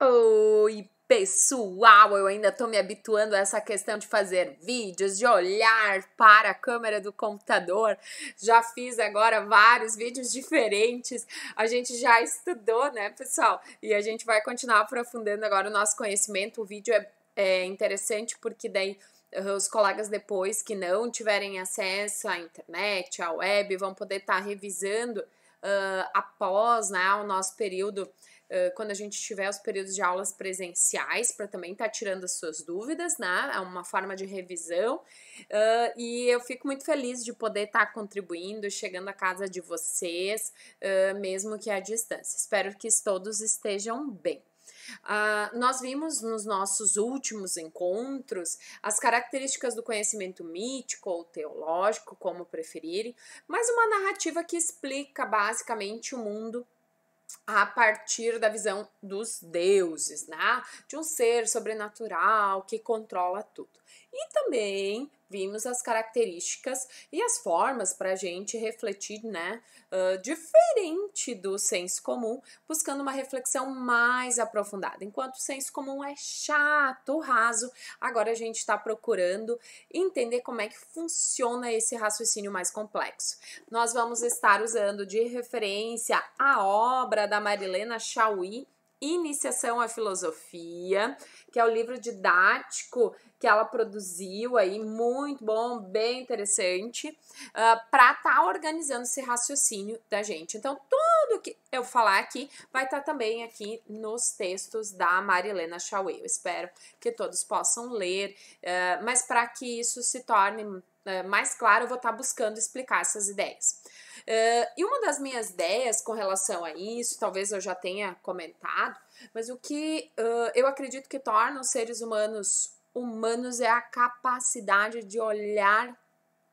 Oi, pessoal! Eu ainda tô me habituando a essa questão de fazer vídeos, de olhar para a câmera do computador. Já fiz agora vários vídeos diferentes. A gente já estudou, né, pessoal? E a gente vai continuar aprofundando agora o nosso conhecimento. O vídeo é, é interessante porque daí os colegas depois que não tiverem acesso à internet, à web, vão poder estar tá revisando uh, após né, o nosso período quando a gente tiver os períodos de aulas presenciais, para também estar tá tirando as suas dúvidas, né? É uma forma de revisão. Uh, e eu fico muito feliz de poder estar tá contribuindo, chegando à casa de vocês, uh, mesmo que à distância. Espero que todos estejam bem. Uh, nós vimos nos nossos últimos encontros as características do conhecimento mítico ou teológico, como preferirem, mas uma narrativa que explica basicamente o mundo a partir da visão dos deuses, né? De um ser sobrenatural que controla tudo. E também vimos as características e as formas para a gente refletir, né? Uh, diferente do senso comum, buscando uma reflexão mais aprofundada. Enquanto o senso comum é chato, raso, agora a gente está procurando entender como é que funciona esse raciocínio mais complexo. Nós vamos estar usando de referência a obra da Marilena Chauí, Iniciação à Filosofia, que é o livro didático que ela produziu aí, muito bom, bem interessante, uh, para estar tá organizando esse raciocínio da gente. Então, tudo que eu falar aqui vai estar tá também aqui nos textos da Marilena Chauê. Eu espero que todos possam ler, uh, mas para que isso se torne uh, mais claro, eu vou estar tá buscando explicar essas ideias. Uh, e uma das minhas ideias com relação a isso, talvez eu já tenha comentado, mas o que uh, eu acredito que torna os seres humanos humanos é a capacidade de olhar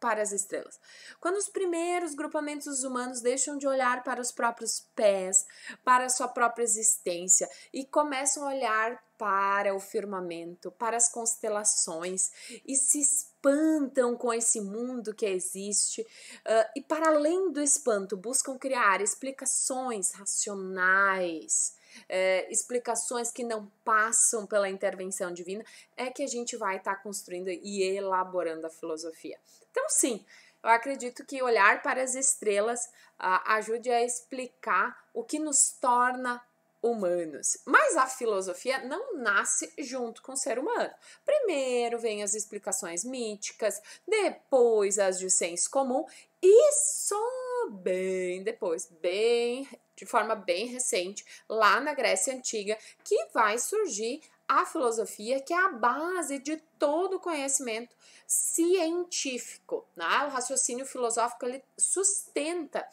para as estrelas. Quando os primeiros grupamentos humanos deixam de olhar para os próprios pés, para a sua própria existência e começam a olhar para o firmamento, para as constelações e se espantam com esse mundo que existe uh, e, para além do espanto, buscam criar explicações racionais é, explicações que não passam pela intervenção divina, é que a gente vai estar tá construindo e elaborando a filosofia. Então, sim, eu acredito que olhar para as estrelas ajude a explicar o que nos torna humanos. Mas a filosofia não nasce junto com o ser humano. Primeiro vem as explicações míticas, depois as de senso comum e só bem depois, bem de forma bem recente, lá na Grécia Antiga, que vai surgir a filosofia, que é a base de todo o conhecimento científico. Né? O raciocínio filosófico ele sustenta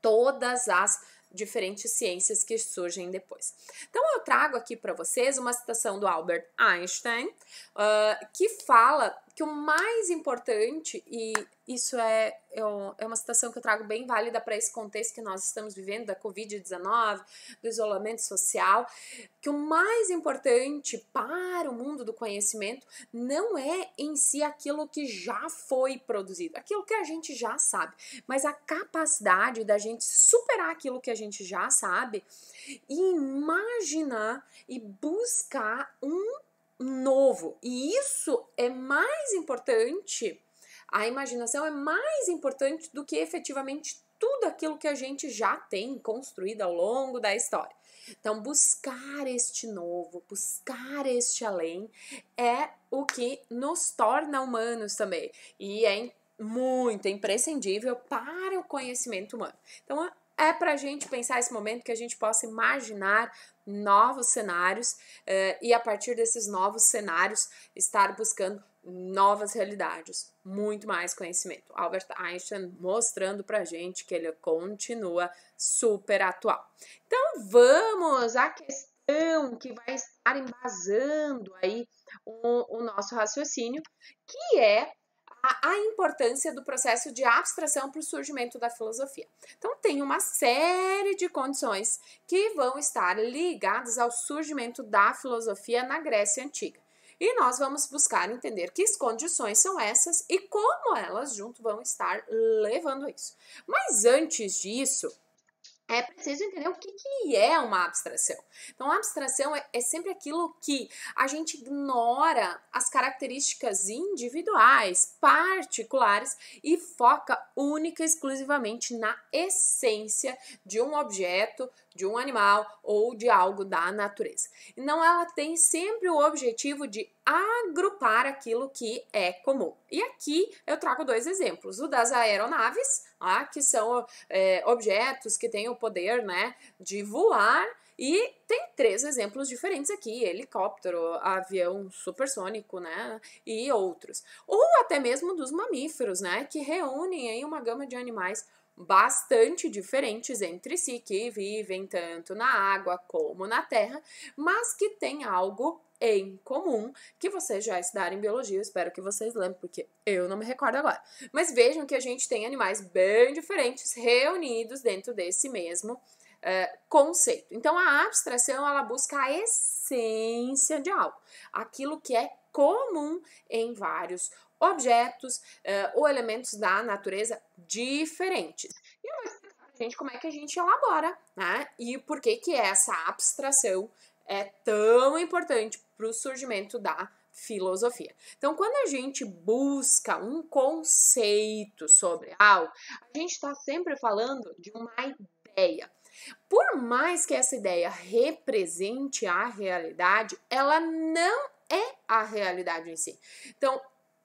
todas as diferentes ciências que surgem depois. Então, eu trago aqui para vocês uma citação do Albert Einstein, uh, que fala que o mais importante, e isso é, é uma citação que eu trago bem válida para esse contexto que nós estamos vivendo, da Covid-19, do isolamento social, que o mais importante para o mundo do conhecimento não é em si aquilo que já foi produzido, aquilo que a gente já sabe, mas a capacidade da gente superar aquilo que a gente já sabe e imaginar e buscar um novo. E isso é mais importante, a imaginação é mais importante do que efetivamente tudo aquilo que a gente já tem construído ao longo da história. Então, buscar este novo, buscar este além é o que nos torna humanos também. E é muito imprescindível para o conhecimento humano. Então, é para a gente pensar esse momento que a gente possa imaginar novos cenários uh, e a partir desses novos cenários estar buscando novas realidades, muito mais conhecimento. Albert Einstein mostrando para gente que ele continua super atual. Então vamos à questão que vai estar embasando aí o, o nosso raciocínio, que é a, a importância do processo de abstração para o surgimento da filosofia. Então, tem uma série de condições que vão estar ligadas ao surgimento da filosofia na Grécia Antiga. E nós vamos buscar entender que condições são essas e como elas junto vão estar levando isso. Mas antes disso, é preciso entender o que, que é uma abstração. Então, a abstração é, é, sempre aquilo que a gente ignora as características individuais, particulares e foca única e exclusivamente na essência de um objeto, de um animal ou de algo da natureza. Então, ela tem sempre o objetivo de agrupar aquilo que é comum. E aqui eu trago dois exemplos: o das aeronaves, ah, que são é, objetos que têm o poder né, de voar. E tem três exemplos diferentes aqui: helicóptero, avião supersônico, né? E outros. Ou até mesmo dos mamíferos, né? Que reúnem aí uma gama de animais bastante diferentes entre si, que vivem tanto na água como na terra, mas que têm algo em comum que vocês já estudaram em biologia, espero que vocês lembrem, porque eu não me recordo agora. Mas vejam que a gente tem animais bem diferentes reunidos dentro desse mesmo uh, conceito. Então a abstração ela busca a essência de algo, aquilo que é comum em vários objetos uh, ou elementos da natureza diferentes. E eu vou explicar gente como é que a gente elabora, né? E por que que essa abstração é tão importante para o surgimento da filosofia. Então, quando a gente busca um conceito sobre algo, a gente está sempre falando de uma ideia. Por mais que essa ideia represente a realidade, ela não é a realidade em si. Então,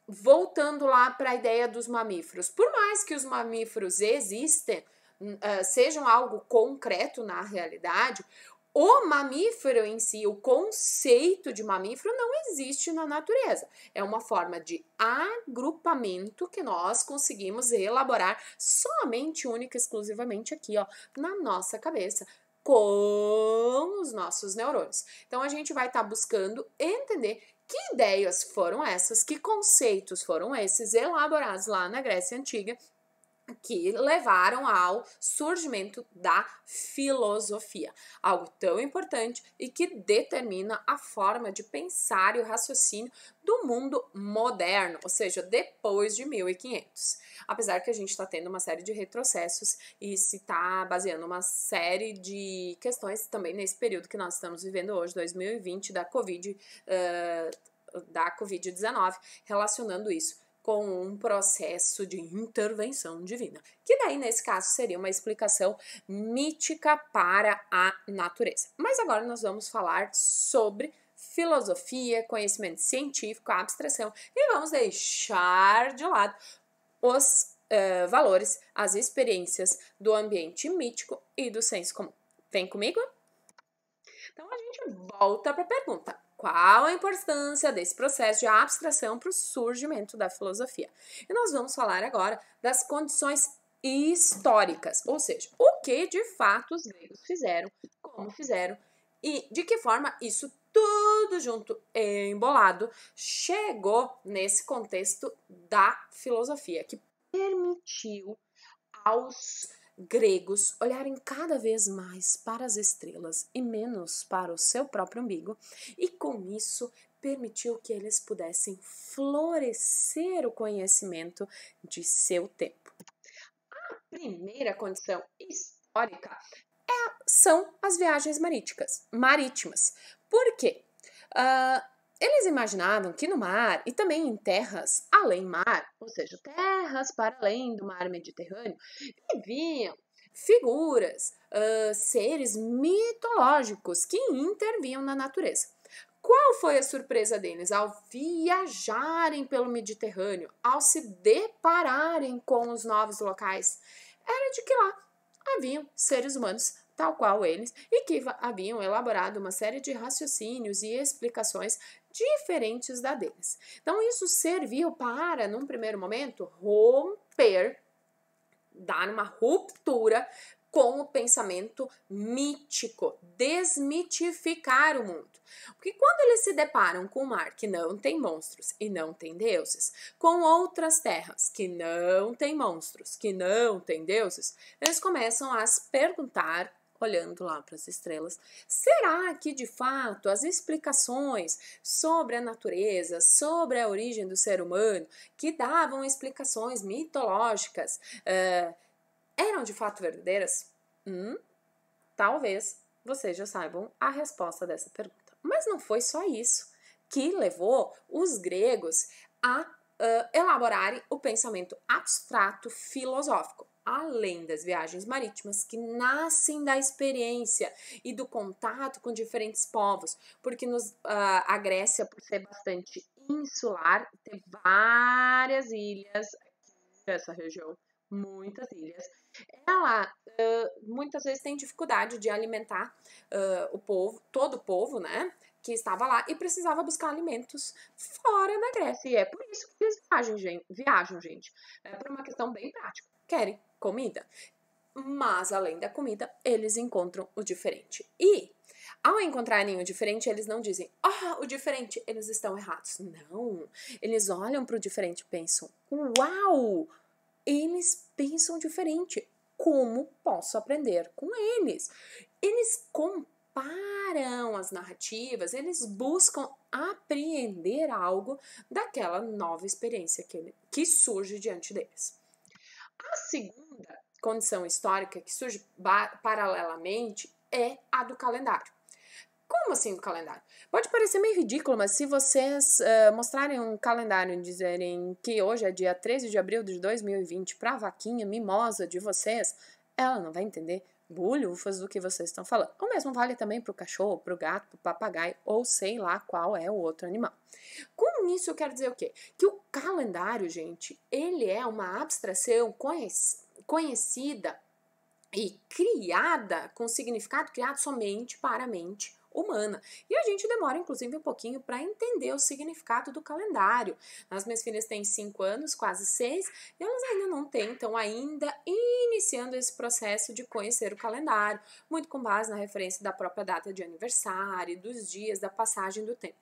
voltando lá para a ideia dos mamíferos, por mais que os mamíferos existem, uh, sejam algo concreto na realidade, o mamífero em si, o conceito de mamífero não existe na natureza. É uma forma de agrupamento que nós conseguimos elaborar somente, única exclusivamente aqui, ó, na nossa cabeça com os nossos neurônios. Então a gente vai estar tá buscando entender que ideias foram essas, que conceitos foram esses elaborados lá na Grécia Antiga que levaram ao surgimento da filosofia, algo tão importante e que determina a forma de pensar e o raciocínio do mundo moderno, ou seja, depois de 1500. Apesar que a gente está tendo uma série de retrocessos e se está baseando uma série de questões também nesse período que nós estamos vivendo hoje, 2020, da Covid, uh, da Covid-19, relacionando isso com um processo de intervenção divina, que daí nesse caso seria uma explicação mítica para a natureza. Mas agora nós vamos falar sobre filosofia, conhecimento científico, abstração e vamos deixar de lado os uh, valores, as experiências do ambiente mítico e do senso comum. Vem comigo? Então a gente volta para a pergunta: qual a importância desse processo de abstração para o surgimento da filosofia? E nós vamos falar agora das condições históricas, ou seja, o que de fato os gregos fizeram, como fizeram e de que forma isso tudo junto embolado chegou nesse contexto da filosofia que permitiu aos gregos olharem cada vez mais para as estrelas e menos para o seu próprio umbigo, e com isso permitiu que eles pudessem florescer o conhecimento de seu tempo. A primeira condição histórica é, são as viagens maríticas, marítimas. Por quê? Uh, eles imaginavam que no mar e também em terras além mar, ou seja, terras para além do mar Mediterrâneo, viviam figuras, uh, seres mitológicos que intervinham na natureza. Qual foi a surpresa deles ao viajarem pelo Mediterrâneo, ao se depararem com os novos locais? Era de que lá haviam seres humanos tal qual eles, e que haviam elaborado uma série de raciocínios e explicações diferentes da deles. Então, isso serviu para, num primeiro momento, romper, dar uma ruptura com o pensamento mítico, desmitificar o mundo. Porque quando eles se deparam com um mar que não tem monstros e não tem deuses, com outras terras que não tem monstros, que não tem deuses, eles começam a se perguntar olhando lá para as estrelas. Será que de fato as explicações sobre a natureza, sobre a origem do ser humano, que davam explicações mitológicas, uh, eram de fato verdadeiras? Hum? talvez vocês já saibam a resposta dessa pergunta. Mas não foi só isso que levou os gregos a uh, elaborarem o pensamento abstrato filosófico além das viagens marítimas que nascem da experiência e do contato com diferentes povos, porque nos, uh, a Grécia, por ser bastante insular, tem várias ilhas nessa região, muitas ilhas. Ela uh, muitas vezes tem dificuldade de alimentar uh, o povo, todo o povo, né? Que estava lá e precisava buscar alimentos fora da Grécia. E é por isso que eles gente. Viajam, gente. É por uma questão bem prática. Querem comida. Mas, além da comida, eles encontram o diferente. E, ao encontrarem o diferente, eles não dizem, oh, o diferente, eles estão errados. Não. Eles olham para o diferente e pensam, uau! Eles pensam diferente. Como posso aprender com eles? Eles comparam as narrativas, eles buscam apreender algo daquela nova experiência que, que surge diante deles. A segunda condição histórica que surge paralelamente é a do calendário. Como assim do calendário? Pode parecer meio ridículo, mas se vocês uh, mostrarem um calendário e dizerem que hoje é dia 13 de abril de 2020 para a vaquinha mimosa de vocês, ela não vai entender bulhufas do que vocês estão falando. O mesmo vale também para o cachorro, para o gato, para o papagaio ou sei lá qual é o outro animal. Com isso eu quero dizer o quê? Que o calendário, gente, ele é uma abstração conhecida e criada com significado criado somente para a mente humana. E a gente demora, inclusive, um pouquinho para entender o significado do calendário. As minhas filhas têm 5 anos, quase 6, e elas ainda não têm, estão ainda iniciando esse processo de conhecer o calendário, muito com base na referência da própria data de aniversário, dos dias, da passagem do tempo.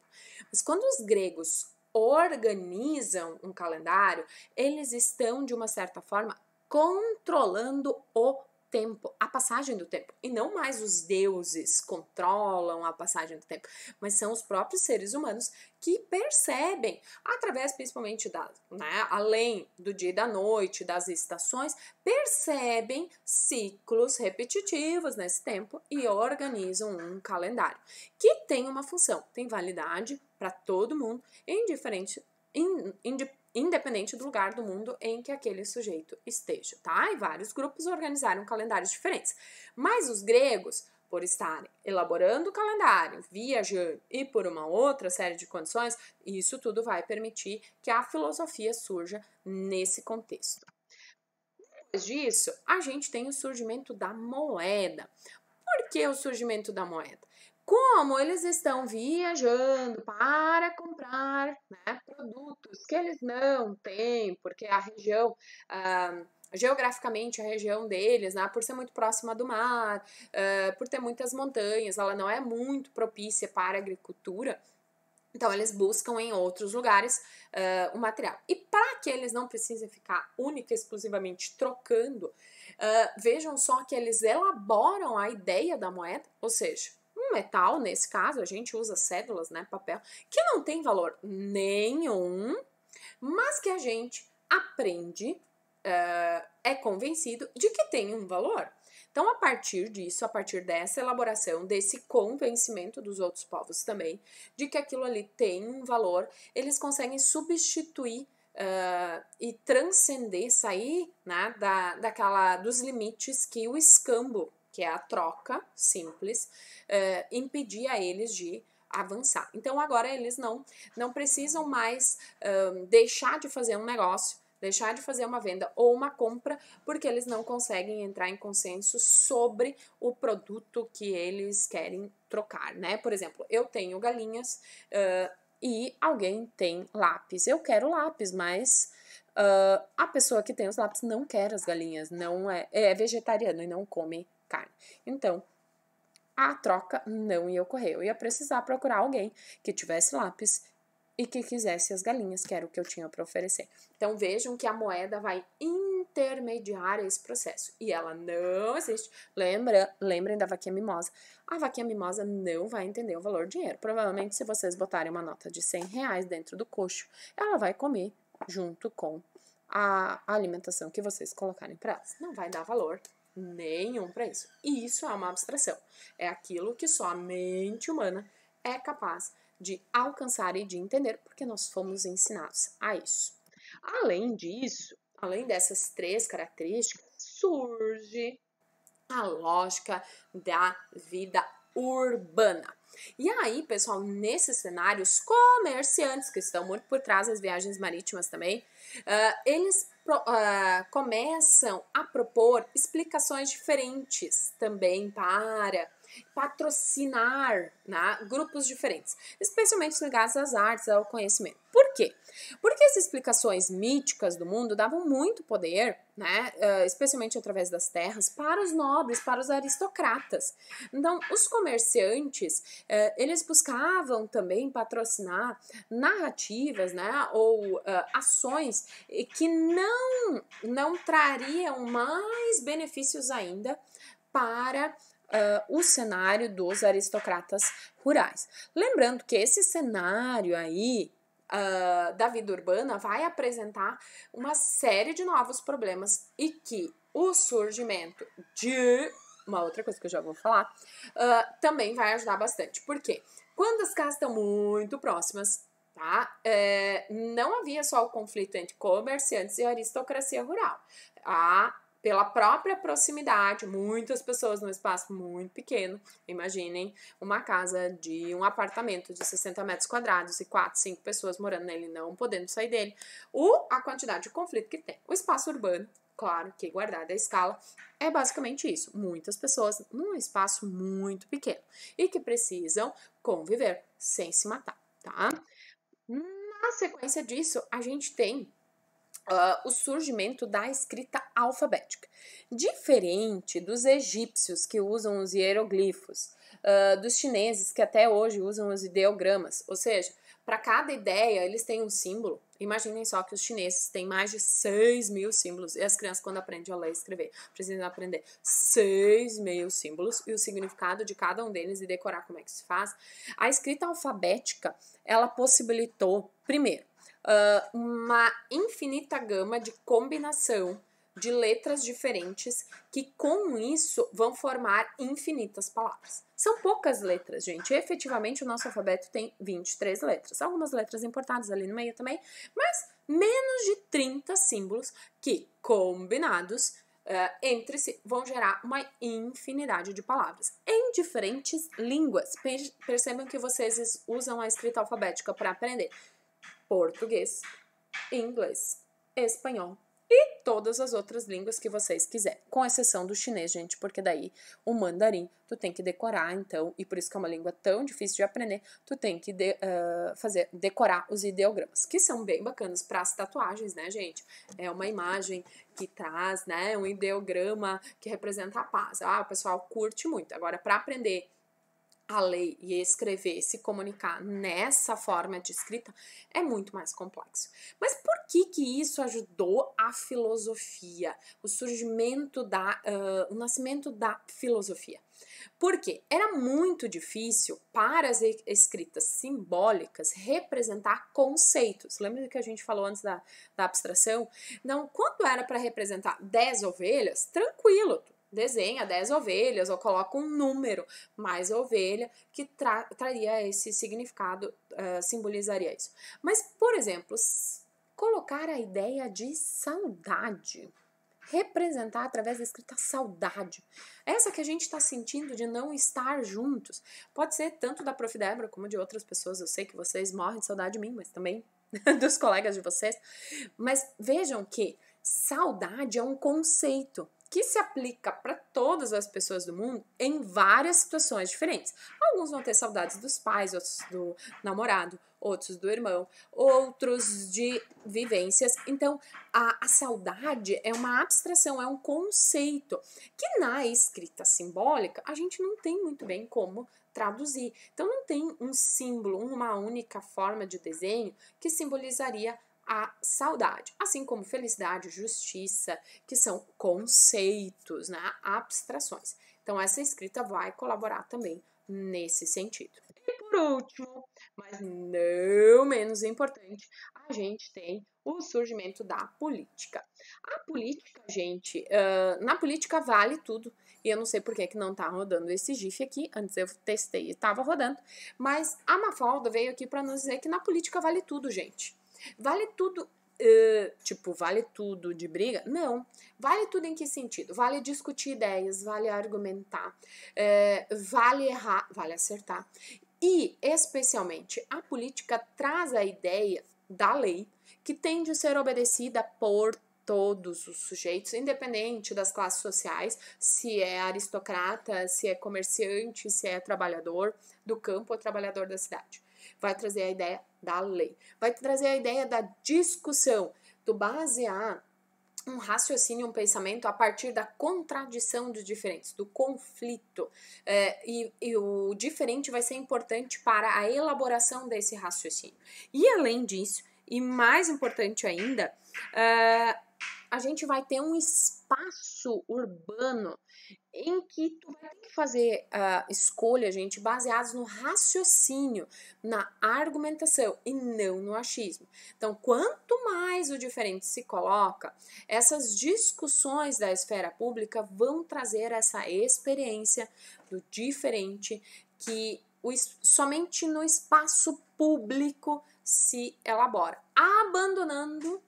Mas quando os gregos organizam um calendário, eles estão, de uma certa forma, controlando o tempo, a passagem do tempo. E não mais os deuses controlam a passagem do tempo, mas são os próprios seres humanos que percebem, através principalmente da, né, além do dia e da noite, das estações, percebem ciclos repetitivos nesse tempo e organizam um calendário que tem uma função, tem validade para todo mundo, indiferente, independente independente do lugar do mundo em que aquele sujeito esteja, tá? E vários grupos organizaram calendários diferentes. Mas os gregos, por estarem elaborando o calendário, viajando e por uma outra série de condições, isso tudo vai permitir que a filosofia surja nesse contexto. Depois disso, a gente tem o surgimento da moeda. Por que o surgimento da moeda? Como eles estão viajando para comprar né, produtos que eles não têm, porque a região. Ah, geograficamente a região deles, né, por ser muito próxima do mar, uh, por ter muitas montanhas, ela não é muito propícia para agricultura. Então, eles buscam em outros lugares uh, o material. E para que eles não precisem ficar única e exclusivamente trocando, uh, vejam só que eles elaboram a ideia da moeda, ou seja, um metal, nesse caso, a gente usa cédulas, né, papel, que não tem valor nenhum, mas que a gente aprende, uh, é convencido de que tem um valor. Então, a partir disso, a partir dessa elaboração, desse convencimento dos outros povos também, de que aquilo ali tem um valor, eles conseguem substituir Uh, e transcender, sair né, da, daquela, dos limites que o escambo que é a troca simples, uh, impedia eles de avançar. Então agora eles não, não precisam mais uh, deixar de fazer um negócio, deixar de fazer uma venda ou uma compra, porque eles não conseguem entrar em consenso sobre o produto que eles querem trocar, né? Por exemplo, eu tenho galinhas uh, e alguém tem lápis. Eu quero lápis, mas Uh, a pessoa que tem os lápis não quer as galinhas, não é, é vegetariano e não come carne. Então, a troca não ia ocorrer. Eu ia precisar procurar alguém que tivesse lápis e que quisesse as galinhas, que era o que eu tinha para oferecer. Então vejam que a moeda vai intermediar esse processo e ela não existe. Lembra, lembrem da vaquinha mimosa. A vaquinha mimosa não vai entender o valor do dinheiro. Provavelmente, se vocês botarem uma nota de 100 reais dentro do coxo, ela vai comer junto com a alimentação que vocês colocarem para elas. Não vai dar valor nenhum para isso. E isso é uma abstração. É aquilo que só a mente humana é capaz de alcançar e de entender, porque nós fomos ensinados a isso. Além disso, além dessas três características, surge a lógica da vida urbana. E aí, pessoal, nesses cenários, comerciantes que estão muito por trás das viagens marítimas também, uh, eles pro, uh, começam a propor explicações diferentes também para patrocinar né, grupos diferentes, especialmente ligados às artes, ao conhecimento. Por quê? Porque as explicações míticas do mundo davam muito poder, né, uh, especialmente através das terras, para os nobres, para os aristocratas. Então, os comerciantes, uh, eles buscavam também patrocinar narrativas, né, ou uh, ações que não, não trariam mais benefícios ainda para uh, o cenário dos aristocratas rurais. Lembrando que esse cenário aí uh, da vida urbana vai apresentar uma série de novos problemas e que o surgimento de uma outra coisa que eu já vou falar uh, também vai ajudar bastante. Por quê? Quando as casas estão muito próximas, tá? É, não havia só o conflito entre comerciantes e aristocracia rural. A pela própria proximidade, muitas pessoas num espaço muito pequeno. Imaginem uma casa de um apartamento de 60 metros quadrados e 4, 5 pessoas morando nele, não podendo sair dele. O, a quantidade de conflito que tem. O espaço urbano, claro que guardada a escala, é basicamente isso. Muitas pessoas num espaço muito pequeno e que precisam conviver sem se matar, tá? Na sequência disso, a gente tem Uh, o surgimento da escrita alfabética. Diferente dos egípcios que usam os hieroglifos, uh, dos chineses que até hoje usam os ideogramas, ou seja, para cada ideia eles têm um símbolo. Imaginem só que os chineses têm mais de 6 mil símbolos e as crianças, quando aprendem a ler e escrever, precisam aprender 6 mil símbolos e o significado de cada um deles e decorar como é que se faz. A escrita alfabética ela possibilitou, primeiro, uh, uma infinita gama de combinação de letras diferentes que com isso vão formar infinitas palavras. São poucas letras, gente. Efetivamente o nosso alfabeto tem 23 letras. Algumas letras importadas ali no meio também, mas menos de 30 símbolos que combinados Uh, entre si vão gerar uma infinidade de palavras em diferentes línguas. Percebam que vocês usam a escrita alfabética para aprender português, inglês, espanhol e todas as outras línguas que vocês quiserem, com exceção do chinês, gente, porque daí o mandarim tu tem que decorar, então, e por isso que é uma língua tão difícil de aprender, tu tem que de, uh, fazer decorar os ideogramas, que são bem bacanas para as tatuagens, né, gente? É uma imagem que traz, né, um ideograma que representa a paz. Ah, o pessoal curte muito. Agora, para aprender a ler e escrever, se comunicar nessa forma de escrita é muito mais complexo. Mas por que que isso ajudou a filosofia, o surgimento da, uh, o nascimento da filosofia? Porque era muito difícil para as escritas simbólicas representar conceitos. Lembra do que a gente falou antes da, da abstração? Não, quando era para representar 10 ovelhas, tranquilo, desenha 10 ovelhas ou coloca um número mais ovelha que tra traria esse significado, uh, simbolizaria isso. Mas, por exemplo, colocar a ideia de saudade representar através da escrita saudade. Essa que a gente está sentindo de não estar juntos. Pode ser tanto da Prof. Débora como de outras pessoas. Eu sei que vocês morrem de saudade de mim, mas também dos colegas de vocês. Mas vejam que saudade é um conceito que se aplica para todas as pessoas do mundo em várias situações diferentes. Alguns vão ter saudades dos pais, outros do namorado, outros do irmão, outros de vivências. Então, a, a saudade é uma abstração, é um conceito que na escrita simbólica a gente não tem muito bem como traduzir. Então, não tem um símbolo, uma única forma de desenho que simbolizaria a saudade, assim como felicidade, justiça, que são conceitos, né, abstrações. Então essa escrita vai colaborar também nesse sentido. E por último, mas não menos importante, a gente tem o surgimento da política. A política, gente, uh, na política vale tudo. E eu não sei por que, que não tá rodando esse GIF aqui. Antes eu testei e estava rodando. Mas a Mafalda veio aqui para nos dizer que na política vale tudo, gente. Vale tudo Uh, tipo, vale tudo de briga? Não. Vale tudo em que sentido? Vale discutir ideias, vale argumentar, uh, vale errar, vale acertar. E, especialmente, a política traz a ideia da lei que tem de ser obedecida por todos os sujeitos, independente das classes sociais, se é aristocrata, se é comerciante, se é trabalhador do campo ou trabalhador da cidade. Vai trazer a ideia da lei, vai trazer a ideia da discussão, do basear um raciocínio, um pensamento a partir da contradição dos diferentes, do conflito. É, e, e, o diferente vai ser importante para a elaboração desse raciocínio. E além disso, e mais importante ainda, uh, a gente vai ter um espaço urbano em que tu vai ter que fazer uh, escolha, gente, baseados no raciocínio, na argumentação e não no achismo. Então, quanto mais o diferente se coloca, essas discussões da esfera pública vão trazer essa experiência do diferente que o, somente no espaço público se elabora, abandonando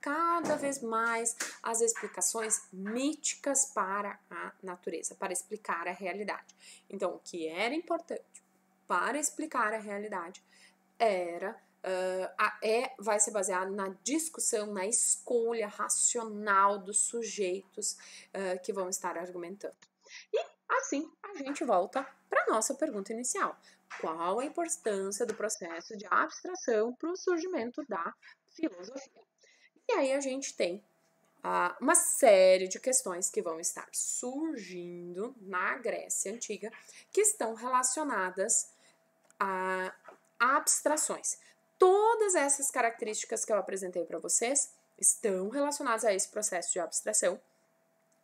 Cada vez mais as explicações míticas para a natureza, para explicar a realidade. Então, o que era importante para explicar a realidade era uh, a, é vai ser baseado na discussão, na escolha racional dos sujeitos uh, que vão estar argumentando. E assim a gente volta para nossa pergunta inicial: qual a importância do processo de abstração para o surgimento da filosofia? E aí a gente tem ah, uma série de questões que vão estar surgindo na Grécia Antiga que estão relacionadas a, abstrações. Todas essas características que eu apresentei para vocês estão relacionadas a esse processo de abstração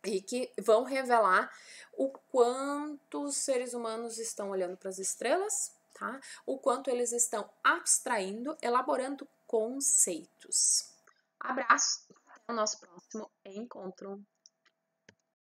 e que vão revelar o quanto os seres humanos estão olhando para as estrelas, tá? O quanto eles estão abstraindo, elaborando conceitos. Abraço, até o nosso próximo encontro.